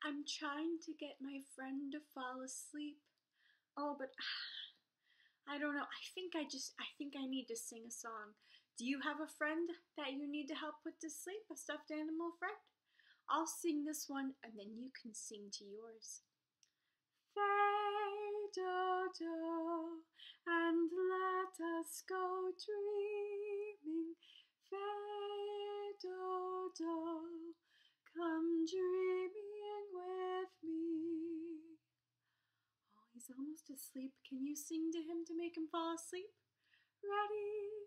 I'm trying to get my friend to fall asleep. Oh, but I don't know. I think I just, I think I need to sing a song. Do you have a friend that you need to help put to sleep? A stuffed animal friend? I'll sing this one and then you can sing to yours. Fais do do, and let us go dreaming. He's almost asleep. Can you sing to him to make him fall asleep? Ready,